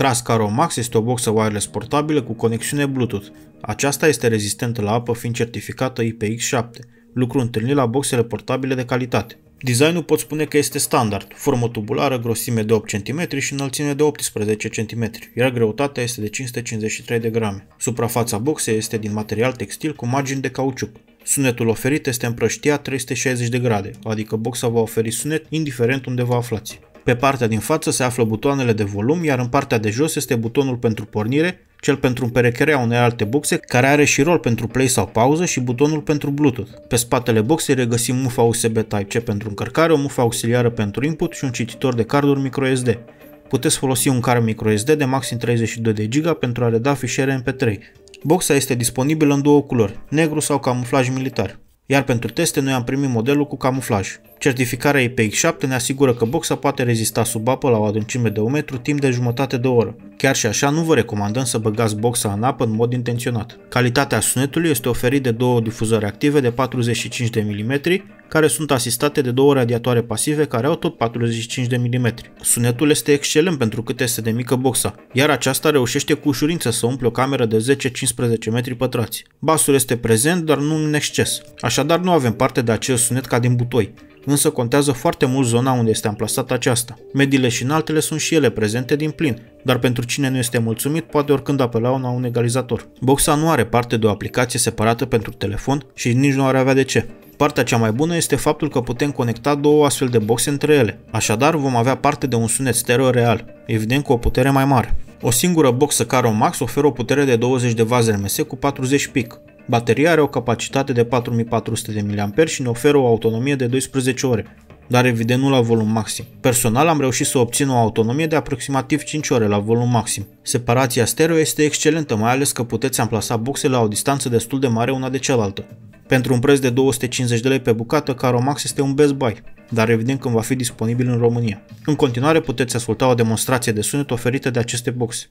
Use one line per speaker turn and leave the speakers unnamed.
Trascaro Max este o boxă wireless portabilă cu conexiune Bluetooth. Aceasta este rezistentă la apă fiind certificată IPX7, lucru întâlnit la boxele portabile de calitate. Designul pot spune că este standard, formă tubulară, grosime de 8 cm și înălțime de 18 cm, iar greutatea este de 553 de grame. Suprafața boxei este din material textil cu margini de cauciuc. Sunetul oferit este împrăștiat 360 de grade, adică boxa va oferi sunet indiferent unde vă aflați. Pe partea din față se află butoanele de volum, iar în partea de jos este butonul pentru pornire, cel pentru împerecherea unei alte boxe, care are și rol pentru play sau pauză și butonul pentru Bluetooth. Pe spatele boxei regăsim mufa USB Type-C pentru încărcare, o mufă auxiliară pentru input și un cititor de carduri microSD. Puteți folosi un card microSD de maxim 32 de GB pentru a reda fișiere MP3. Boxa este disponibilă în două culori, negru sau camuflaj militar. Iar pentru teste noi am primit modelul cu camuflaj. Certificarea IPX7 ne asigură că boxa poate rezista sub apă la o adâncime de 1 metru timp de jumătate de oră. Chiar și așa nu vă recomandăm să băgați boxa în apă în mod intenționat. Calitatea sunetului este oferit de două difuzări active de 45 de mm, care sunt asistate de două radiatoare pasive care au tot 45 de mm. Sunetul este excelent pentru cât este de mică boxa, iar aceasta reușește cu ușurință să umple o cameră de 10-15 metri pătrați. Basul este prezent, dar nu în exces. Așadar nu avem parte de acel sunet ca din butoi însă contează foarte mult zona unde este amplasată aceasta. Mediile și înaltele sunt și ele prezente din plin, dar pentru cine nu este mulțumit poate oricând apela la un egalizator. Boxa nu are parte de o aplicație separată pentru telefon și nici nu are avea de ce. Partea cea mai bună este faptul că putem conecta două astfel de boxe între ele. Așadar, vom avea parte de un sunet stereo real, evident cu o putere mai mare. O singură boxă Caro Max oferă o putere de 20 de vaze RMS cu 40 pic, Bateria are o capacitate de 4400 mAh și ne oferă o autonomie de 12 ore, dar evident nu la volum maxim. Personal am reușit să obțin o autonomie de aproximativ 5 ore la volum maxim. Separația stereo este excelentă, mai ales că puteți amplasa boxele la o distanță destul de mare una de cealaltă. Pentru un preț de 250 de lei pe bucată, Caromax este un best buy, dar evident când va fi disponibil în România. În continuare puteți asculta o demonstrație de sunet oferită de aceste boxe.